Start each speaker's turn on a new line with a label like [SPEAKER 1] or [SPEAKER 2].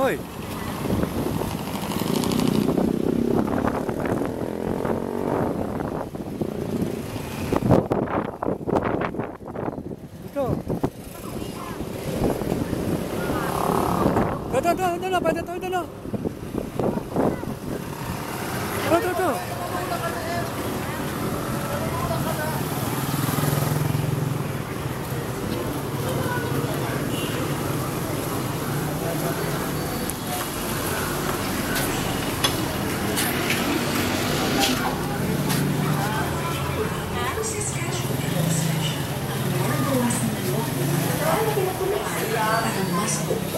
[SPEAKER 1] おい Dah dah dah dah dah dah dah dah. Dah dah dah. Thank you. School.